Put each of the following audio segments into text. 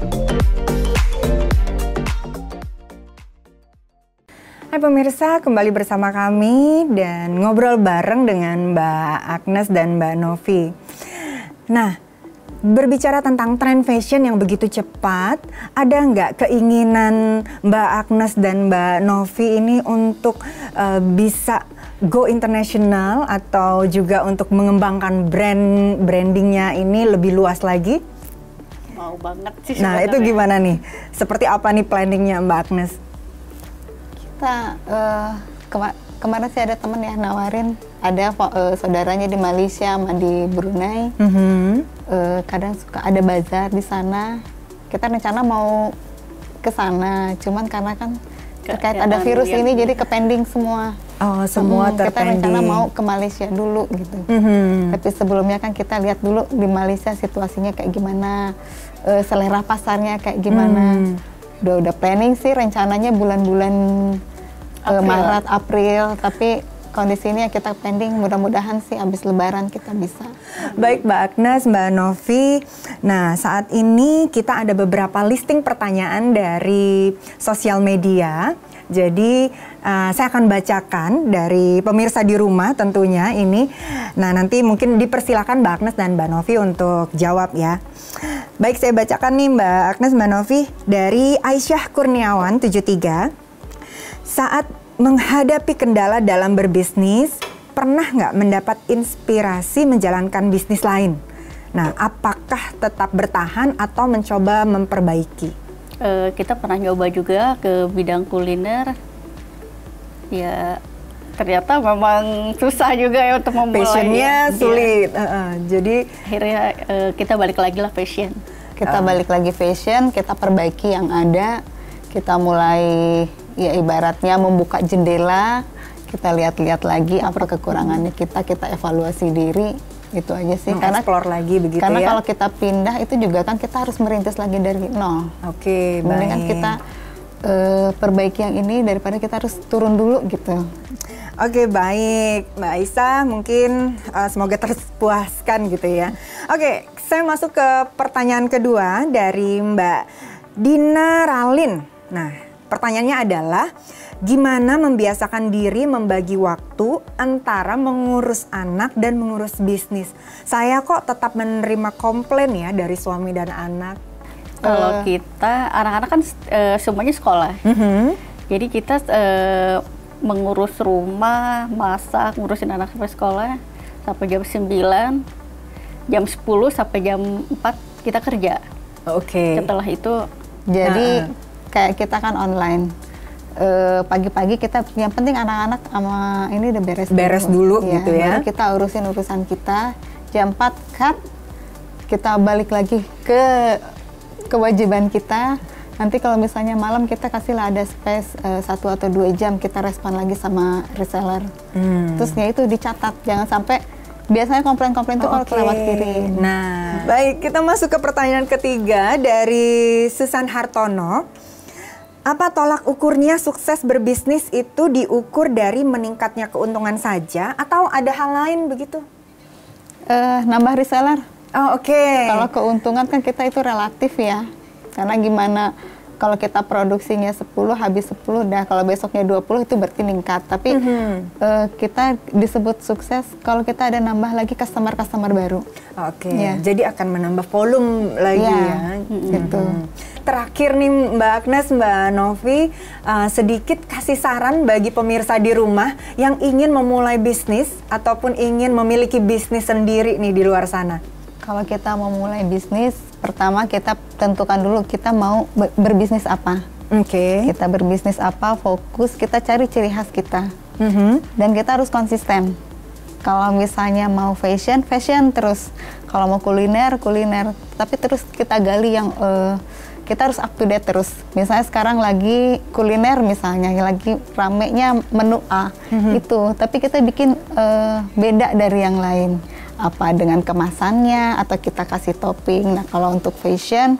Hai pemirsa, kembali bersama kami dan ngobrol bareng dengan Mbak Agnes dan Mbak Novi. Nah, berbicara tentang tren fashion yang begitu cepat, ada nggak keinginan Mbak Agnes dan Mbak Novi ini untuk uh, bisa go international atau juga untuk mengembangkan brand brandingnya ini lebih luas lagi? Mau banget sih. Nah, itu gimana nih? Seperti apa nih planningnya Mbak Agnes? kita uh, kema kemarin sih ada temen ya nawarin ada uh, saudaranya di Malaysia sama di Brunei mm -hmm. uh, kadang suka ada bazar di sana kita rencana mau ke sana cuman karena kan terkait ada virus ini jadi ke pending semua Oh, semua hmm, Kita rencana mau ke Malaysia dulu gitu. Mm -hmm. Tapi sebelumnya kan kita lihat dulu di Malaysia situasinya kayak gimana, uh, selera pasarnya kayak gimana. Mm. Udah udah planning sih rencananya bulan-bulan April. Maret April tapi kondisi ini ya kita pending mudah-mudahan sih habis lebaran kita bisa. Baik Mbak Agnes, Mbak Novi. Nah, saat ini kita ada beberapa listing pertanyaan dari sosial media. Jadi uh, saya akan bacakan dari pemirsa di rumah tentunya ini. Nah, nanti mungkin dipersilakan Mbak Agnes dan Mbak Novi untuk jawab ya. Baik, saya bacakan nih Mbak Agnes, Mbak Novi dari Aisyah Kurniawan 73 saat menghadapi kendala dalam berbisnis, pernah nggak mendapat inspirasi menjalankan bisnis lain? Nah, apakah tetap bertahan atau mencoba memperbaiki? Uh, kita pernah nyoba juga ke bidang kuliner. Ya, ternyata memang susah juga ya untuk memulai. Passionnya ya. sulit. Uh, uh, jadi akhirnya uh, kita balik lagi lah fashion. Kita uh. balik lagi fashion, kita perbaiki yang ada, kita mulai ya ibaratnya membuka jendela kita lihat-lihat lagi apa kekurangannya kita kita evaluasi diri itu aja sih. Karena explore lagi begitu karena ya. kalau kita pindah itu juga kan kita harus merintis lagi dari nol. Oke okay, baik. kita uh, perbaiki yang ini daripada kita harus turun dulu gitu. Oke okay, baik. Mbak Aisyah mungkin uh, semoga terpuaskan gitu ya. Oke okay, saya masuk ke pertanyaan kedua dari Mbak Dina Ralin. Nah Pertanyaannya adalah gimana membiasakan diri membagi waktu antara mengurus anak dan mengurus bisnis. Saya kok tetap menerima komplain ya dari suami dan anak. Kalau uh, kita anak-anak kan uh, semuanya sekolah. Uh. -huh. Jadi kita uh, mengurus rumah, masak, ngurusin anak sampai sekolah sampai jam 9, jam 10 sampai jam 4 kita kerja. Oke. Okay. Setelah itu jadi uh kayak kita kan online. Eh, pagi-pagi uh, kita yang penting anak-anak sama ini udah beres beres dulu, dulu ya, gitu ya. kita urusin urusan kita. Jam 4 cut kita balik lagi ke kewajiban kita. Nanti kalau misalnya malam kita kasihlah ada space uh, satu atau dua jam kita respon lagi sama reseller. Hmm. terus ya itu dicatat jangan sampai biasanya komplain-komplain itu kalau kelewat kiri. Nah, baik kita masuk ke pertanyaan ketiga dari Susan Hartono. Apa tolak ukurnya sukses berbisnis itu diukur dari meningkatnya keuntungan saja atau ada hal lain begitu? Uh, nambah reseller. Oh oke. Okay. Kalau keuntungan kan kita itu relatif ya. Karena gimana kalau kita produksinya 10 habis 10 dah kalau besoknya 20 itu berarti meningkat tapi mm -hmm. uh, kita disebut sukses kalau kita ada nambah lagi customer-customer baru oke okay. yeah. jadi akan menambah volume lagi yeah. ya mm -hmm. gitu terakhir nih Mbak Agnes Mbak Novi uh, sedikit kasih saran bagi pemirsa di rumah yang ingin memulai bisnis ataupun ingin memiliki bisnis sendiri nih di luar sana kalau kita mau mulai bisnis, pertama kita tentukan dulu kita mau berbisnis apa. Oke. Okay. Kita berbisnis apa, fokus, kita cari ciri khas kita. Mm -hmm. Dan kita harus konsisten. Kalau misalnya mau fashion, fashion terus. Kalau mau kuliner, kuliner. Tapi terus kita gali yang uh, kita harus up to date terus. Misalnya sekarang lagi kuliner misalnya, lagi ramenya menu A mm -hmm. itu. Tapi kita bikin uh, beda dari yang lain apa dengan kemasannya atau kita kasih topping. Nah kalau untuk fashion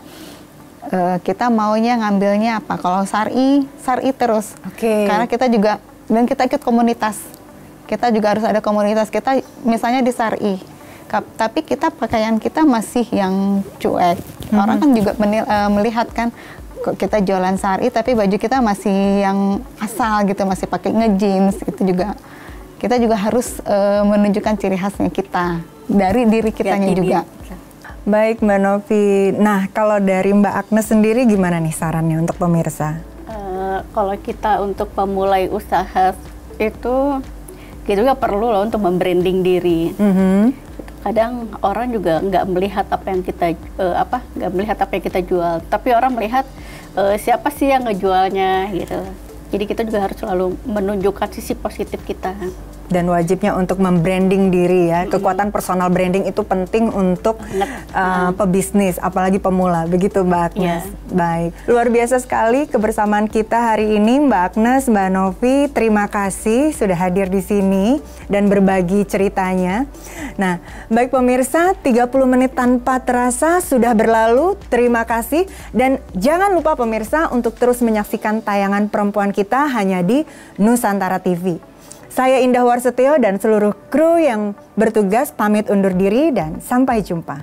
uh, kita maunya ngambilnya apa? Kalau sari, sari terus. Oke. Okay. Karena kita juga dan kita ikut komunitas. Kita juga harus ada komunitas. Kita misalnya di sari, tapi kita pakaian kita masih yang cuek. Mm-hmm. Orang kan juga menil, uh, melihat kan kok kita jualan sari tapi baju kita masih yang asal gitu, masih pakai ngejeans gitu juga. Kita juga harus uh, menunjukkan ciri khasnya kita dari diri kitanya ya, juga. Baik Mbak Novi. Nah, kalau dari Mbak Agnes sendiri gimana nih sarannya untuk pemirsa? Uh, kalau kita untuk pemulai usaha itu kita juga perlu loh untuk membranding diri. Mm -hmm kadang orang juga nggak melihat apa yang kita uh, apa nggak melihat apa yang kita jual. Tapi orang melihat uh, siapa sih yang ngejualnya gitu. Jadi kita juga harus selalu menunjukkan sisi positif kita dan wajibnya untuk membranding diri ya. Kekuatan personal branding itu penting untuk uh, pebisnis, apalagi pemula. Begitu Mbak Agnes. Yeah. Baik, luar biasa sekali kebersamaan kita hari ini Mbak Agnes, Mbak Novi. Terima kasih sudah hadir di sini dan berbagi ceritanya. Nah, baik pemirsa, 30 menit tanpa terasa sudah berlalu. Terima kasih dan jangan lupa pemirsa untuk terus menyaksikan tayangan perempuan kita hanya di Nusantara TV. Saya Indah Warsetio dan seluruh kru yang bertugas pamit undur diri dan sampai jumpa.